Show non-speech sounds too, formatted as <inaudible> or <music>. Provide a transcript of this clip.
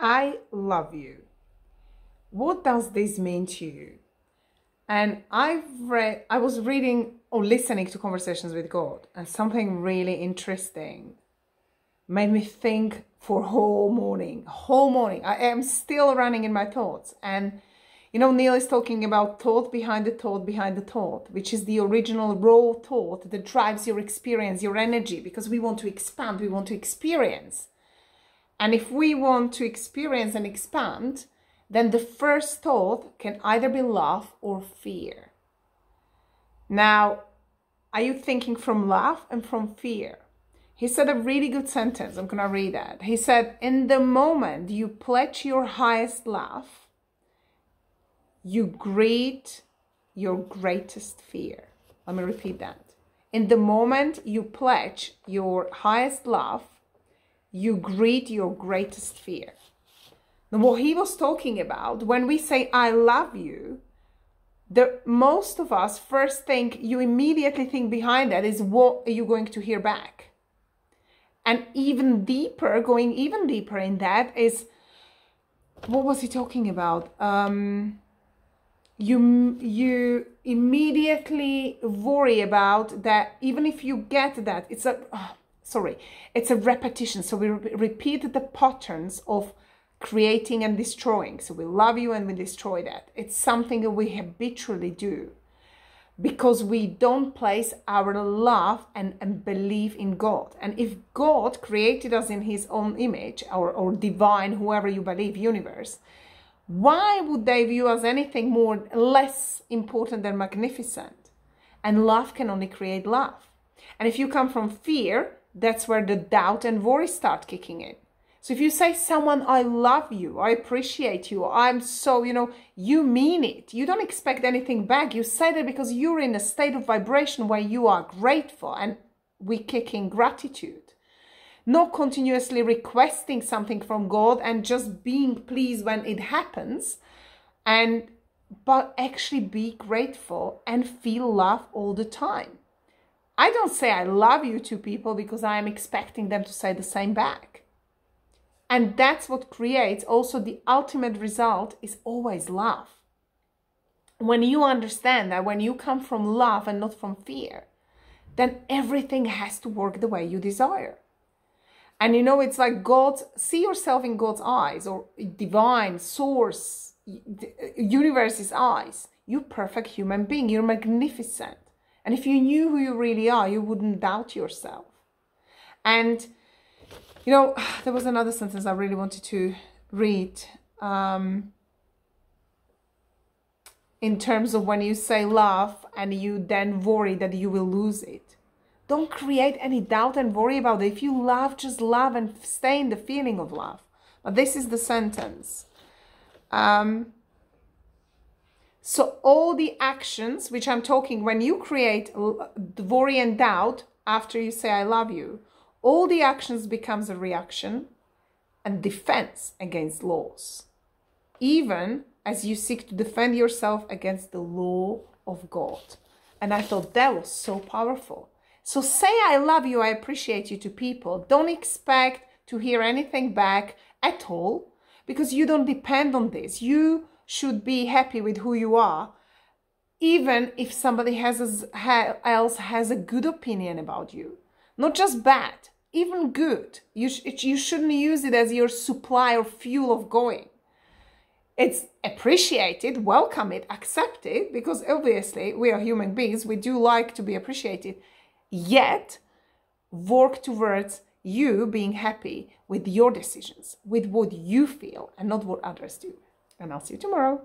I love you. What does this mean to you? And I've read, I was reading or listening to conversations with God, and something really interesting made me think for whole morning, whole morning. I am still running in my thoughts. And you know, Neale is talking about thought behind the thought behind the thought, which is the original raw thought that drives your experience, your energy, because we want to expand, we want to experience. And if we want to experience and expand, then the first thought can either be love or fear. Now, are you thinking from love and from fear? He said a really good sentence. I'm going to read that. He said, In the moment you pledge your highest love, you greet your greatest fear. Let me repeat that. In the moment you pledge your highest love, you greet your greatest fear. Now, what he was talking about, when we say, I love you, the most of us first think you immediately think behind that is what are you going to hear back and even deeper going even deeper in that is what was he talking about um you you immediately worry about that even if you get that it's a oh, sorry, it's a repetition. So we re repeat the patterns of creating and destroying. So we love you and we destroy that. It's something that we habitually do because we don't place our love and, and belief in God. And if God created us in his own image or, or divine, whoever you believe, universe, why would they view us anything more less important than magnificent? And love can only create love. And if you come from fear, that's where the doubt and worry start kicking in. So if you say someone, I love you, I appreciate you, I'm so, you know, you mean it. You don't expect anything back. You say that because you're in a state of vibration where you are grateful and we kick in gratitude. Not continuously requesting something from God and just being pleased when it happens and but actually be grateful and feel love all the time. I don't say I love you to people because I am expecting them to say the same back. And that's what creates also the ultimate result is always love. When you understand that when you come from love and not from fear, then everything has to work the way you desire. And you know, it's like God, see yourself in God's eyes or divine source, universe's eyes. You perfect human being. You're magnificent. And if you knew who you really are, you wouldn't doubt yourself. And, you know, <sighs> there was another sentence I really wanted to read. Um, in terms of when you say love and you then worry that you will lose it. Don't create any doubt and worry about it. If you love, just love and stay in the feeling of love. But this is the sentence. Um, so all the actions which I'm talking, when you create worry and doubt after you say I love you, all the actions becomes a reaction and defense against laws. Even as you seek to defend yourself against the law of God. And I thought that was so powerful. So say I love you, I appreciate you to people. Don't expect to hear anything back at all because you don't depend on this. You should be happy with who you are, even if somebody has a, else has a good opinion about you. Not just bad, even good. You, sh you shouldn't use it as your supply or fuel of going. It's appreciated, welcome it, accept it, because obviously we are human beings, we do like to be appreciated. Yet, work towards you being happy with your decisions, with what you feel, and not what others do and I'll see you tomorrow.